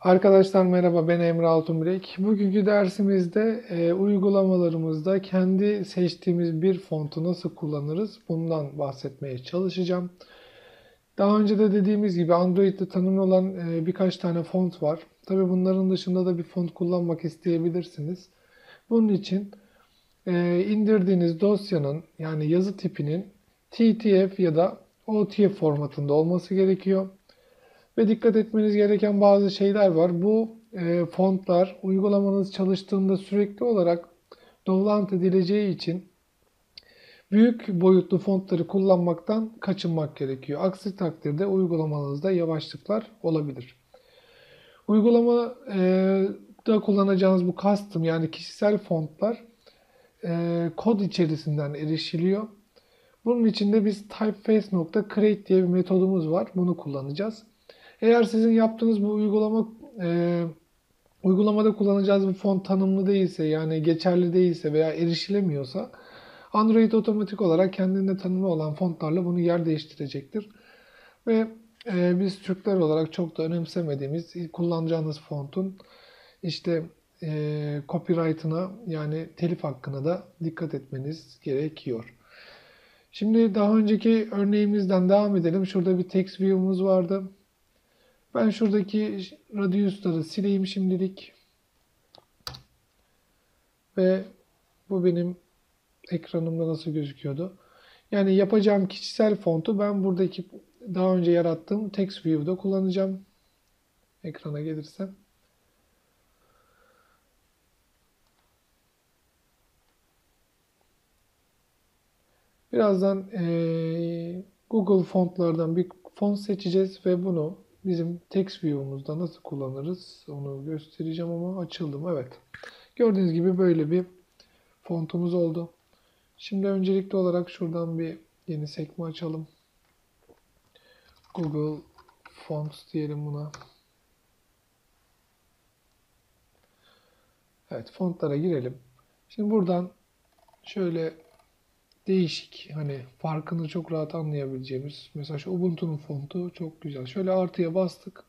Arkadaşlar merhaba ben Emre Altunbilek. Bugünkü dersimizde e, uygulamalarımızda kendi seçtiğimiz bir fontu nasıl kullanırız bundan bahsetmeye çalışacağım. Daha önce de dediğimiz gibi Android'de tanımlı olan e, birkaç tane font var. Tabi bunların dışında da bir font kullanmak isteyebilirsiniz. Bunun için e, indirdiğiniz dosyanın yani yazı tipinin TTF ya da OTF formatında olması gerekiyor. Ve dikkat etmeniz gereken bazı şeyler var. Bu e, fontlar uygulamanız çalıştığında sürekli olarak download edileceği için büyük boyutlu fontları kullanmaktan kaçınmak gerekiyor. Aksi takdirde uygulamanızda yavaşlıklar olabilir. Uygulamada kullanacağınız bu custom yani kişisel fontlar e, kod içerisinden erişiliyor. Bunun için de biz typeface.create diye bir metodumuz var. Bunu kullanacağız. Eğer sizin yaptığınız bu uygulama e, uygulamada kullanacağınız bir font tanımlı değilse yani geçerli değilse veya erişilemiyorsa Android otomatik olarak kendinde tanımlı olan fontlarla bunu yer değiştirecektir. Ve e, biz Türkler olarak çok da önemsemediğimiz kullanacağınız fontun işte e, copyright'ına yani telif hakkına da dikkat etmeniz gerekiyor. Şimdi daha önceki örneğimizden devam edelim. Şurada bir text view'umuz vardı. Ben şuradaki radiusları sileyim şimdilik. Ve bu benim ekranımda nasıl gözüküyordu. Yani yapacağım kişisel fontu ben buradaki daha önce yarattığım text view'da kullanacağım. Ekrana gelirsem. Birazdan e, Google fontlardan bir font seçeceğiz ve bunu bizim text view'umuzda nasıl kullanırız onu göstereceğim ama açıldım. Evet. Gördüğünüz gibi böyle bir fontumuz oldu. Şimdi öncelikli olarak şuradan bir yeni sekme açalım. Google Fonts diyelim buna. Evet fontlara girelim. Şimdi buradan şöyle değişik hani farkını çok rahat anlayabileceğimiz mesela şu Ubuntu'nun fontu çok güzel. Şöyle artıya bastık.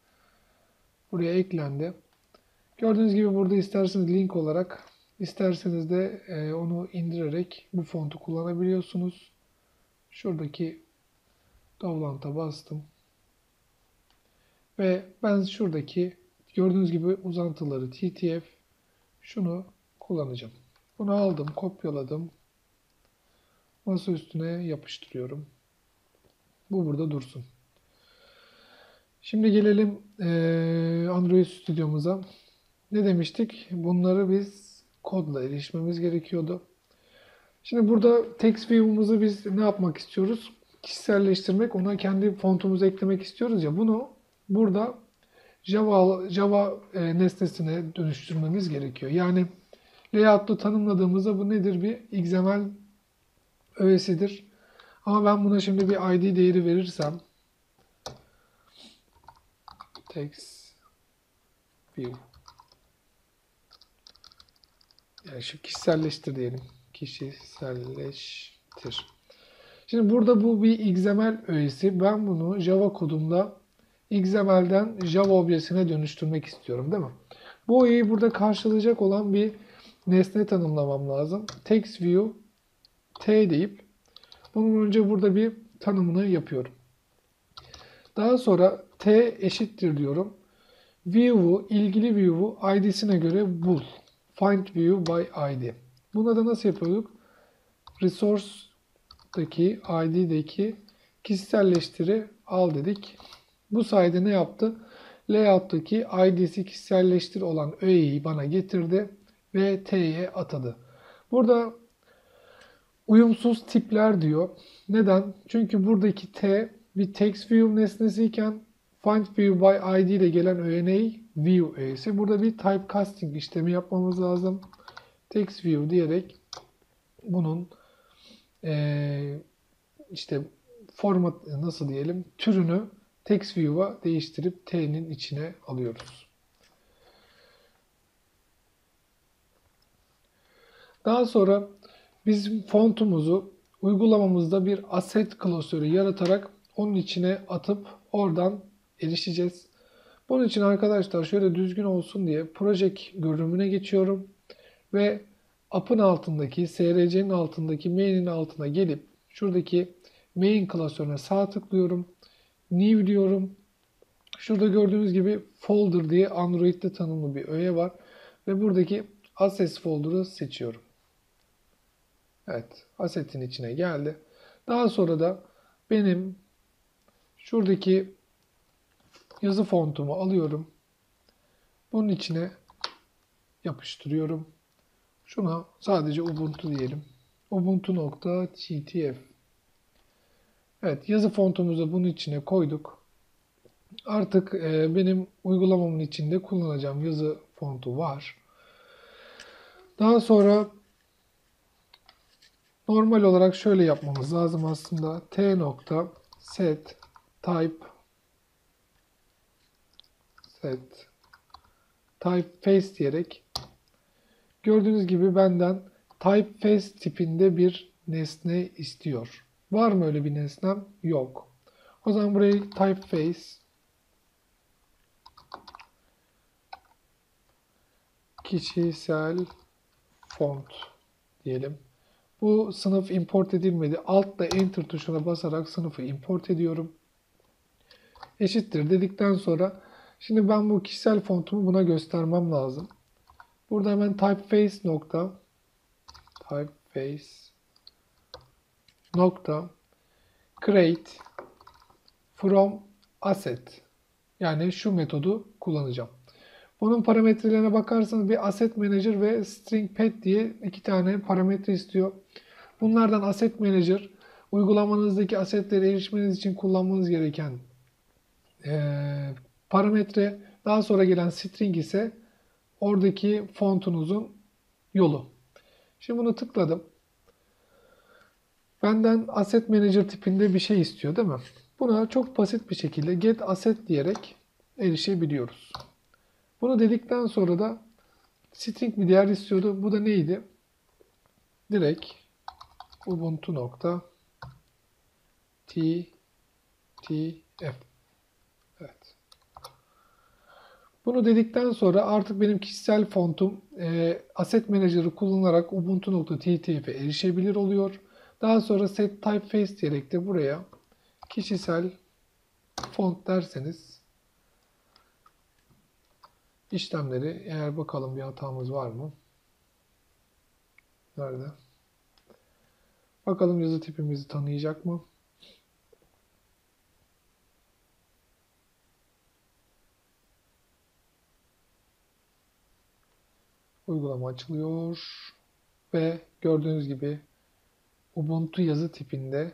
Buraya eklendi. Gördüğünüz gibi burada isterseniz link olarak isterseniz de e, onu indirerek bu fontu kullanabiliyorsunuz. Şuradaki download'a bastım. Ve ben şuradaki gördüğünüz gibi uzantıları TTF şunu kullanacağım. Bunu aldım, kopyaladım, Masa üstüne yapıştırıyorum. Bu burada dursun. Şimdi gelelim Android stüdyomuza. Ne demiştik? Bunları biz kodla erişmemiz gerekiyordu. Şimdi burada text view'umuzu biz ne yapmak istiyoruz? Kişiselleştirmek, ona kendi fontumuzu eklemek istiyoruz ya. Bunu burada Java, Java nesnesine dönüştürmemiz gerekiyor. Yani layout'lu tanımladığımızda bu nedir? Bir XML öğesidir. Ama ben buna şimdi bir id değeri verirsem text view yani şu kişiselleştir diyelim. Kişiselleştir. Şimdi burada bu bir XML öğesi. Ben bunu Java kodumda XML'den Java objesine dönüştürmek istiyorum değil mi? Bu öğeyi burada karşılayacak olan bir nesne tanımlamam lazım. Text view T deyip bunun önce burada bir tanımını yapıyorum. Daha sonra T eşittir diyorum. View'u, ilgili view'u id'sine göre bul. Find view by id. Buna da nasıl yapıyorduk? Resource'daki, id'deki kişiselleştiri al dedik. Bu sayede ne yaptı? Layout'taki id'si kişiselleştir olan öğeyi bana getirdi ve t'ye atadı. Burada uyumsuz tipler diyor. Neden? Çünkü buradaki t bir text view nesnesi iken find view by id ile gelen öğe ne? View öğesi. Burada bir typecasting işlemi yapmamız lazım. Text view diyerek bunun ee, işte format nasıl diyelim türünü text view'a değiştirip t'nin içine alıyoruz. Daha sonra biz fontumuzu uygulamamızda bir asset klasörü yaratarak onun içine atıp oradan erişeceğiz. Bunun için arkadaşlar şöyle düzgün olsun diye Project görünümüne geçiyorum ve app'ın altındaki, SRC'nin altındaki main'in altına gelip şuradaki main klasörüne sağ tıklıyorum. New diyorum. Şurada gördüğünüz gibi folder diye Android'de tanımlı bir öğe var. Ve buradaki assets folder'ı seçiyorum. Evet, asset'in içine geldi. Daha sonra da benim şuradaki yazı fontumu alıyorum. Bunun içine yapıştırıyorum. Şuna sadece Ubuntu diyelim. Ubuntu.gtf Evet, yazı fontumuzu bunun içine koyduk. Artık e, benim uygulamamın içinde kullanacağım yazı fontu var. Daha sonra normal olarak şöyle yapmamız lazım aslında. t nokta set type set typeface diyerek gördüğünüz gibi benden typeface tipinde bir nesne istiyor. Var mı öyle bir nesnem? Yok. O zaman burayı typeface kişisel font diyelim. Bu sınıf import edilmedi. Alt da enter tuşuna basarak sınıfı import ediyorum. Eşittir dedikten sonra şimdi ben bu kişisel fontumu buna göstermem lazım. Burada hemen typeface nokta typeface nokta create from asset yani şu metodu kullanacağım. Bunun parametrelerine bakarsanız bir asset manager ve string pet diye iki tane parametre istiyor. Bunlardan asset manager uygulamanızdaki asetlere erişmeniz için kullanmanız gereken e, parametre. Daha sonra gelen string ise oradaki fontunuzun yolu. Şimdi bunu tıkladım. Benden asset manager tipinde bir şey istiyor değil mi? Buna çok basit bir şekilde get asset diyerek erişebiliyoruz. Bunu dedikten sonra da string bir değer istiyordu. Bu da neydi? Direkt ubuntu evet. Bunu dedikten sonra artık benim kişisel fontum e, Asset Manager'ı kullanarak ubuntu.ttf'e erişebilir oluyor. Daha sonra set typeface diyerek de buraya kişisel font derseniz işlemleri eğer bakalım bir hatamız var mı? Nerede? Bakalım yazı tipimizi tanıyacak mı? Uygulama açılıyor ve gördüğünüz gibi Ubuntu yazı tipinde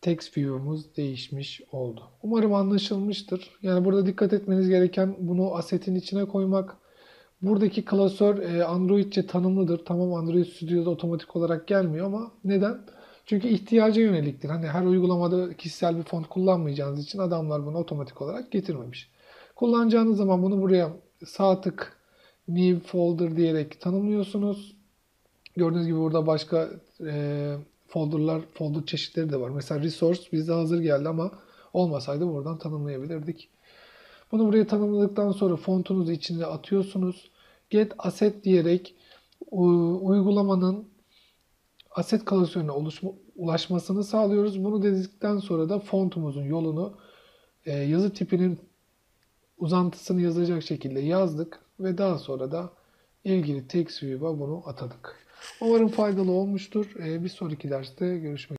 text view'umuz değişmiş oldu. Umarım anlaşılmıştır. Yani burada dikkat etmeniz gereken bunu asetin içine koymak. Buradaki klasör e, Androidçe tanımlıdır. Tamam Android Studio'da otomatik olarak gelmiyor ama neden? Çünkü ihtiyaca yöneliktir. Hani her uygulamada kişisel bir font kullanmayacağınız için adamlar bunu otomatik olarak getirmemiş. Kullanacağınız zaman bunu buraya sağ tık new folder diyerek tanımlıyorsunuz. Gördüğünüz gibi burada başka e, folderlar, folder çeşitleri de var. Mesela resource bizde hazır geldi ama olmasaydı buradan tanımlayabilirdik. Bunu buraya tanımladıktan sonra fontunuzu içine atıyorsunuz. Get asset diyerek uygulamanın asset klasörüne ulaşmasını sağlıyoruz. Bunu dedikten sonra da fontumuzun yolunu e, yazı tipinin uzantısını yazacak şekilde yazdık ve daha sonra da ilgili TextView'a bunu atadık. Umarım faydalı olmuştur. E, bir sonraki derste görüşmek